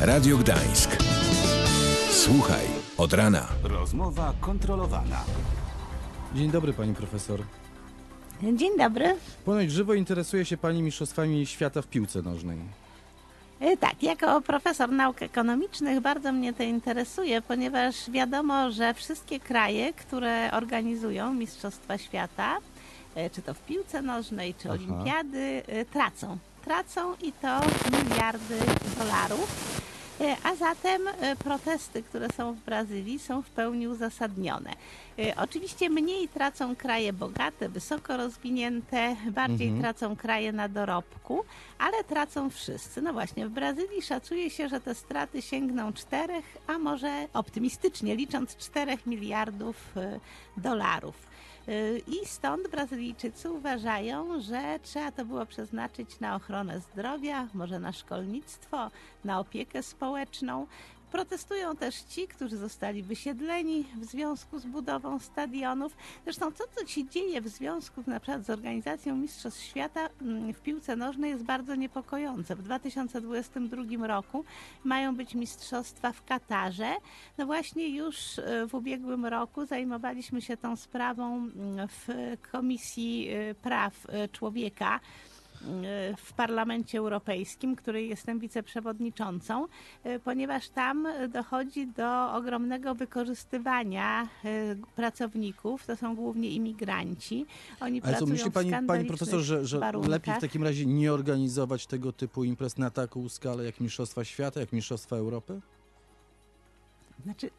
Radio Gdańsk. Słuchaj od rana. Rozmowa kontrolowana. Dzień dobry pani profesor. Dzień dobry. Ponoć żywo interesuje się pani mistrzostwami świata w piłce nożnej. E, Tak, jako profesor nauk ekonomicznych bardzo mnie to interesuje, ponieważ wiadomo, że wszystkie kraje, które organizują Mistrzostwa Świata, e, czy to w piłce nożnej, czy Aha. olimpiady, e, tracą. Tracą i to miliardy dolarów. E, A zatem e, protesty, które są w Brazylii, są w pełni uzasadnione. E, Oczywiście mniej tracą kraje bogate, wysoko rozwinięte, bardziej Mhm. tracą kraje na dorobku, ale tracą wszyscy. No właśnie, w Brazylii szacuje się, że te straty sięgną 4, a może optymistycznie licząc 4 miliardów dolarów. Y, I stąd Brazylijczycy uważają, że trzeba to było przeznaczyć na ochronę zdrowia, może na szkolnictwo, na opiekę społeczną. Protestują też ci, którzy zostali wysiedleni w związku z budową stadionów. Zresztą to, co się dzieje w związku na przykład z organizacją Mistrzostw Świata mm, w piłce nożnej jest bardzo niepokojące. W 2022 roku mają być mistrzostwa w Katarze. No właśnie już e, w ubiegłym roku zajmowaliśmy się tą sprawą mm, w Komisji e, Praw e, Człowieka w Parlamencie Europejskim, której jestem wiceprzewodniczącą, e, ponieważ tam dochodzi do ogromnego wykorzystywania e, pracowników. To są głównie imigranci. Oni Ale co, myśli pani, pani profesor, że, że lepiej w takim razie nie organizować tego typu imprez na taką skalę jak Mistrzostwa Świata, jak Mistrzostwa Europy? Znaczy,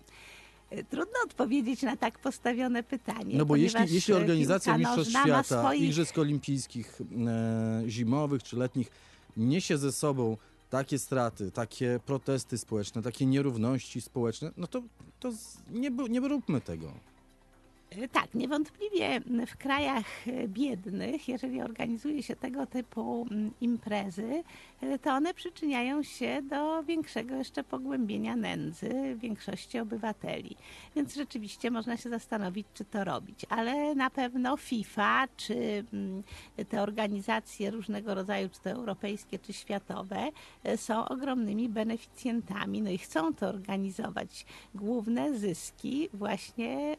trudno odpowiedzieć na tak postawione pytanie. No bo jeśli, jeśli e, organizacja Mistrzostw Świata, swoich- Igrzysk Olimpijskich, e, zimowych czy letnich niesie ze sobą takie straty, takie protesty społeczne, takie nierówności społeczne, no to, to nie, nie róbmy tego. E, Tak, niewątpliwie w krajach e, biednych, jeżeli organizuje się tego typu mm, imprezy, e, to one przyczyniają się do większego jeszcze pogłębienia nędzy większości obywateli. Więc rzeczywiście można się zastanowić, czy to robić. Ale na pewno FIFA, czy mm, te organizacje różnego rodzaju, czy to europejskie, czy światowe, są ogromnymi beneficjentami, no i chcą to organizować. Główne zyski właśnie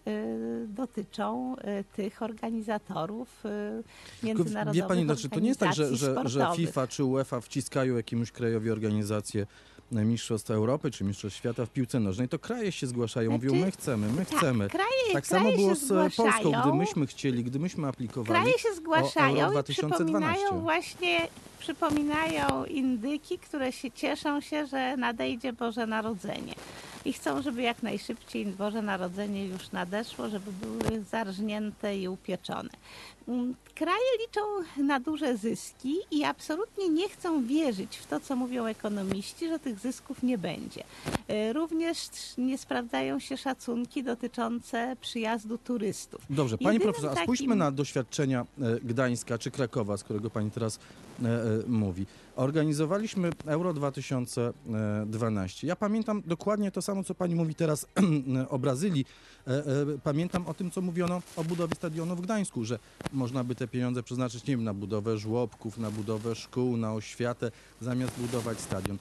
dotyczą y, tych organizatorów Tylko międzynarodowych Wie pani, znaczy, to nie jest tak, że, że, że. FIFA czy UEFA wciskają jakiemuś krajowi organizację e, Mistrzostw Europy czy Mistrzostw Świata w piłce nożnej, to kraje się zgłaszają, mówią Znaczy, my chcemy, my Tak, chcemy. kraje, Tak samo było z e, Polską, gdy myśmy chcieli, gdy myśmy aplikowali. Kraje się zgłaszają i 2012. przypominają właśnie, przypominają indyki, które się cieszą się, że nadejdzie Boże Narodzenie. I chcą, żeby jak najszybciej Boże Narodzenie już nadeszło, żeby były zarżnięte i upieczone. Mm, Kraje liczą na duże zyski i absolutnie nie chcą wierzyć w to, co mówią ekonomiści, że tych zysków nie będzie. E, Również nie sprawdzają się szacunki dotyczące przyjazdu turystów. Dobrze, pani Jedynym profesor, a takim- spójrzmy na doświadczenia e, Gdańska czy Krakowa, z którego pani teraz e, mówi. Organizowaliśmy Euro 2012. Ja pamiętam dokładnie to samo, co pani mówi teraz o Brazylii. Pamiętam o tym, co mówiono o budowie stadionu w Gdańsku, że można by te pieniądze przeznaczyć, nie wiem, na budowę żłobków, na budowę szkół, na oświatę, zamiast budować stadion.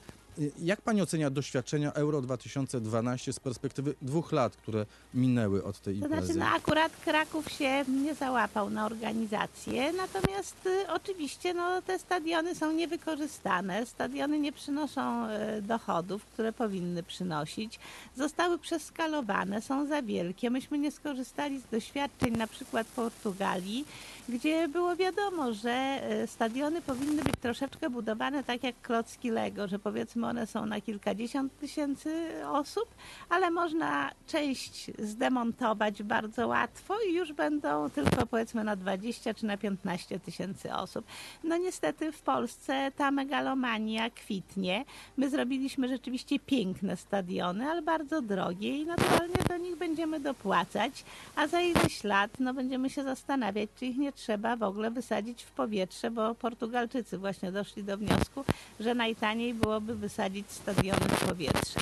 Jak pani ocenia doświadczenia Euro 2012 z perspektywy dwóch lat, które minęły od tej To imprezy? znaczy, no akurat Kraków się nie załapał na organizację, natomiast y, oczywiście no, te stadiony są niewykorzystane, stadiony nie przynoszą y, dochodów, które powinny przynosić, zostały przeskalowane, są za wielkie. Myśmy nie skorzystali z doświadczeń na przykład Portugalii, gdzie było wiadomo, że y, stadiony powinny być troszeczkę budowane tak jak klocki Lego, że powiedzmy one są na kilkadziesiąt tysięcy osób, ale można część zdemontować bardzo łatwo i już będą tylko powiedzmy na 20 czy na 15 tysięcy osób. No niestety w Polsce ta megalomania kwitnie. My zrobiliśmy rzeczywiście piękne stadiony, ale bardzo drogie i naturalnie do nich będziemy dopłacać, a za ileś lat no, będziemy się zastanawiać, czy ich nie trzeba w ogóle wysadzić w powietrze, bo Portugalczycy właśnie doszli do wniosku, że najtaniej byłoby wysadzić stadiony w powietrze.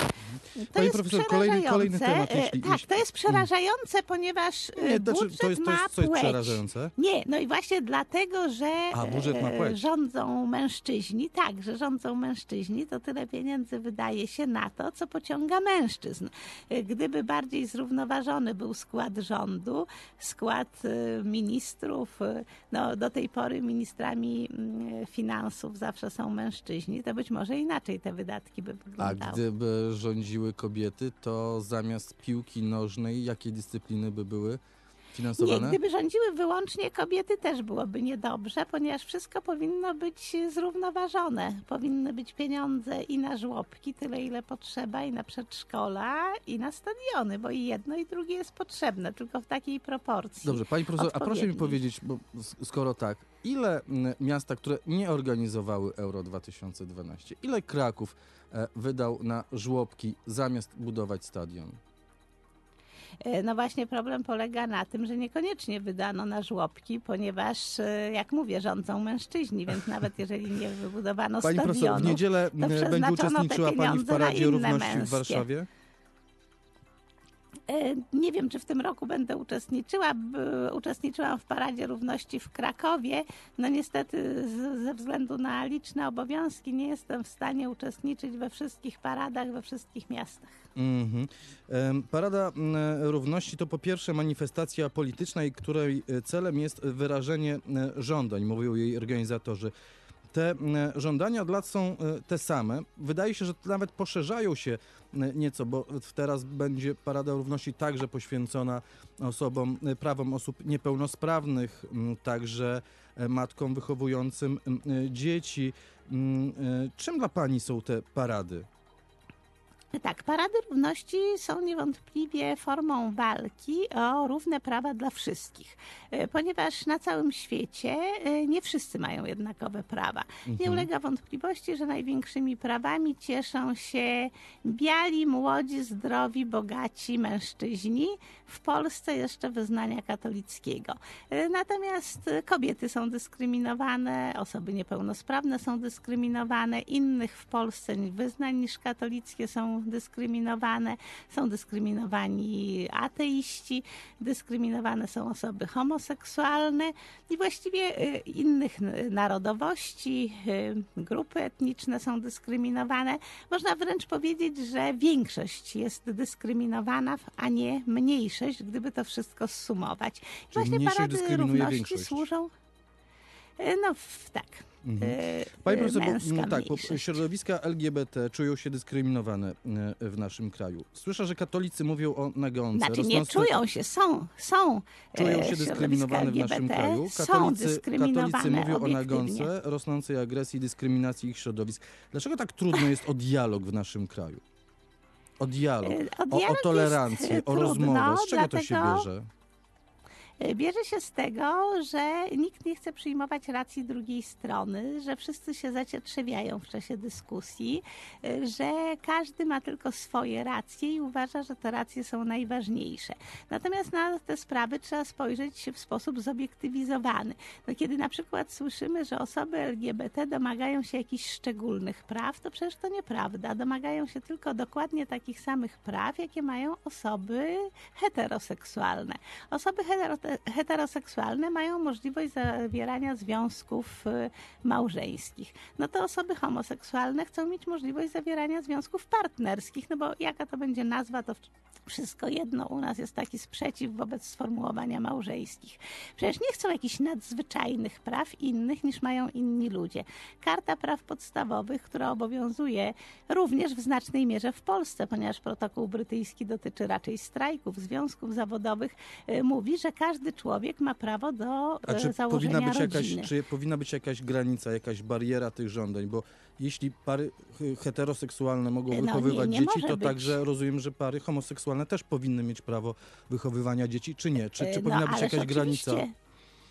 To Pani jest profesor, kolejny- kolejny przerażające. temat, E, jeśli- tak, jeśli- to jest przerażające, ponieważ e, Nie, znaczy, budżet to jest, to ma jest, co jest płeć. przerażające. Nie, no i właśnie dlatego, że A, budżet ma e, płeć. rządzą mężczyźni, tak, że rządzą mężczyźni, to tyle pieniędzy wydaje się na to, co pociąga mężczyzn. Gdyby bardziej zrównoważony był skład rządu, skład ministrów, no do tej pory ministrami mm, finansów zawsze są mężczyźni, to być może inaczej te wydatki by A wyglądały. gdyby rządziły kobiety, to zamiast piłki nożnej, jakie dyscypliny by były Nie, finansowane? gdyby rządziły wyłącznie kobiety, też byłoby niedobrze, ponieważ wszystko powinno być zrównoważone. Powinny być pieniądze i na żłobki, tyle ile potrzeba, i na przedszkola, i na stadiony, bo i jedno, i drugie jest potrzebne, tylko w takiej proporcji. Dobrze, pani profesor, a proszę mi powiedzieć, bo skoro tak, ile miasta, które nie organizowały Euro 2012, ile Kraków e, wydał na żłobki zamiast budować stadion? E, No właśnie problem polega na tym, że niekoniecznie wydano na żłobki, ponieważ, e, jak mówię, rządzą mężczyźni, więc nawet jeżeli nie wybudowano Pani profesor, w niedzielę m, będzie przeznaczono te uczestniczyła pani w Paradzie Równości w męskie. Warszawie? E, Nie wiem, czy w tym roku będę uczestniczyła. Uczestniczyłam w Paradzie Równości w Krakowie. No niestety ze względu na liczne obowiązki nie jestem w stanie uczestniczyć we wszystkich paradach, we wszystkich miastach. Mhm. Em, Parada Równości to po pierwsze manifestacja polityczna, której e, celem jest wyrażenie e, żądań, mówią jej organizatorzy. Te m, żądania od lat są e, te same. Wydaje się, że nawet poszerzają się e, nieco, bo teraz będzie Parada Równości także poświęcona osobom, e, prawom osób niepełnosprawnych, także e, matkom wychowującym e, dzieci. E, Czym dla Pani są te parady? Tak, Parady Równości są niewątpliwie formą walki o równe prawa dla wszystkich, e, ponieważ na całym świecie e, nie wszyscy mają jednakowe prawa. Nie ulega wątpliwości, że największymi prawami cieszą się biali, młodzi, zdrowi, bogaci mężczyźni, w Polsce jeszcze wyznania katolickiego. E, Natomiast kobiety są dyskryminowane, osoby niepełnosprawne są dyskryminowane, innych w Polsce wyznań niż katolickie są dyskryminowane, są dyskryminowani ateiści, dyskryminowane są osoby homoseksualne i właściwie e, innych narodowości, e, grupy etniczne są dyskryminowane. Można wręcz powiedzieć, że większość jest dyskryminowana, a nie mniejszość, gdyby to wszystko zsumować. I Czyli mniejszość parady równości większość. służą. E, No tak. Mhm. e, Pani e, profesor, bo, no tak, bo środowiska LGBT czują się dyskryminowane w naszym kraju. Słyszę, że katolicy mówią o nagonce. Znaczy nie rosnące- czują się, są, są Czują się dyskryminowane w naszym LGBT, kraju. są Katolicy, dyskryminowane katolicy mówią o nagonce, rosnącej agresji, dyskryminacji ich środowisk. Dlaczego tak trudno jest o dialog w naszym kraju? O dialog, o o, o dialog tolerancję, o rozmowę. Z czego to się dlatego- bierze? E, Bierze się z tego, że nikt nie chce przyjmować racji drugiej strony, że wszyscy się zacietrzewiają w czasie dyskusji, e, że każdy ma tylko swoje racje i uważa, że te racje są najważniejsze. Natomiast na te sprawy trzeba spojrzeć w sposób zobiektywizowany. No, kiedy na przykład słyszymy, że osoby LGBT domagają się jakichś szczególnych praw, to przecież to nieprawda. Domagają się tylko dokładnie takich samych praw, jakie mają osoby heteroseksualne. Osoby hetero- heteroseksualne mają możliwość zawierania związków y, małżeńskich. No to osoby homoseksualne chcą mieć możliwość zawierania związków partnerskich, no bo jaka to będzie nazwa, to wszystko jedno. U nas jest taki sprzeciw wobec sformułowania małżeńskich. Przecież nie chcą jakichś nadzwyczajnych praw innych niż mają inni ludzie. Karta Praw Podstawowych, która obowiązuje również w znacznej mierze w Polsce, ponieważ protokół brytyjski dotyczy raczej strajków, związków zawodowych, y, mówi, że każdy człowiek ma prawo do A y, czy założenia powinna, być jakaś, rodziny. czy powinna być jakaś granica, jakaś bariera tych żądań? Bo jeśli pary heteroseksualne mogą No, nie- wychowywać nie dzieci, może to być. także rozumiem, że pary homoseksualne też powinny mieć prawo wychowywania dzieci, czy nie? Czy, czy E, powinna być jakaś granica?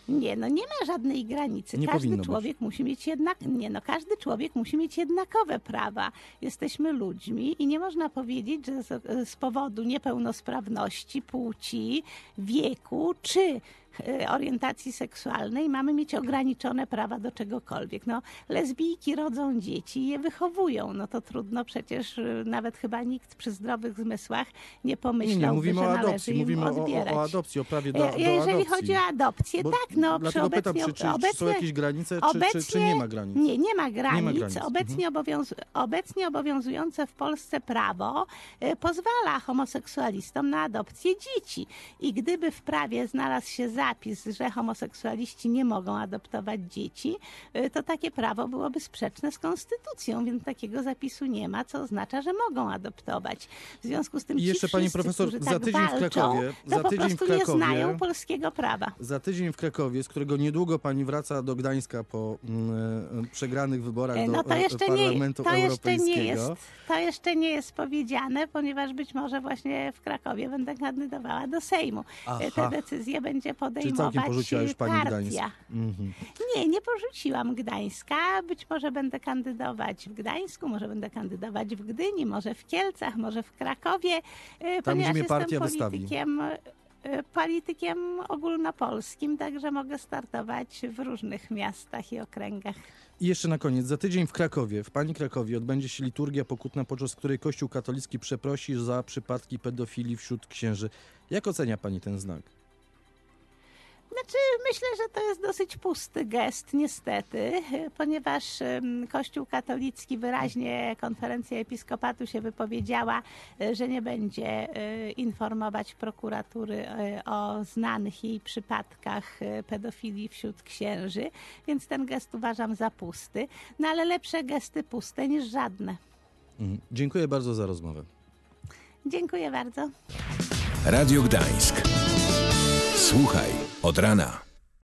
Nie, no nie ma żadnej granicy. Nie każdy powinno być. człowiek musi mieć jednak, nie no, każdy człowiek musi mieć jednakowe prawa. Jesteśmy ludźmi i nie można powiedzieć, że z, z powodu niepełnosprawności, płci, wieku czy orientacji seksualnej mamy mieć ograniczone prawa do czegokolwiek. No, lesbijki rodzą dzieci i je wychowują. No to trudno przecież e, nawet chyba nikt przy zdrowych zmysłach nie Nie, pomyślałby, nie, mówimy że o należy adopcji, im mówimy o, o, adopcji, o prawie do, E, do Jeżeli adopcji. chodzi o adopcję, Bo tak, no przy Dlatego pytam, obecnie, czy, czy, czy są obecnie jakieś granice, czy, czy, czy nie ma granic? nie, nie ma granic. granic. Mhm. Obecnie, obowiąz, obecnie obowiązujące w Polsce prawo e, pozwala homoseksualistom na adopcję dzieci. I gdyby w prawie znalazł się zapis, że homoseksualiści nie mogą adoptować dzieci, e, to takie prawo byłoby sprzeczne z konstytucją, więc takiego zapisu nie ma, co oznacza, że mogą adoptować. W związku z tym ci jeszcze, pani profesor, którzy za tak tydzień w walczą, Krakowie- to za po tydzień w prostu nie Krakowie- znają polskiego prawa. Za tydzień w Krakowie, z którego niedługo pani wraca do Gdańska po mm, e, przegranych wyborach E, do No to e, jeszcze, nie, Parlamentu to, jeszcze nie jest, to jeszcze nie jest powiedziane, ponieważ być może właśnie w Krakowie będę kandydowała do Sejmu. Aha. Te decyzje będzie Czyli podejmować całkiem porzuciła już pani partia. Gdańsk. Mhm. Nie, nie porzuciłam Gdańska. Być może będę kandydować w Gdańsku, może będę kandydować w Gdyni, może w Kielcach, może w Krakowie, e, Tam, ponieważ mnie jestem partia wystawi. politykiem, e, politykiem ogólnopolskim, także mogę startować w różnych miastach i okręgach. I jeszcze na koniec, za tydzień w Krakowie, w pani Krakowie odbędzie się liturgia pokutna, podczas której Kościół katolicki przeprosi za przypadki pedofilii wśród księży. Jak ocenia pani ten znak? Znaczy, myślę, że to jest dosyć pusty gest, niestety, ponieważ Kościół katolicki wyraźnie, konferencja episkopatu się wypowiedziała, e, że nie będzie e, informować prokuratury e, o znanych jej przypadkach pedofilii wśród księży, więc ten gest uważam za pusty. No ale lepsze gesty puste niż żadne. Mhm. Dziękuję bardzo za rozmowę. Dziękuję bardzo. Radio Gdańsk. Słuchaj od rana.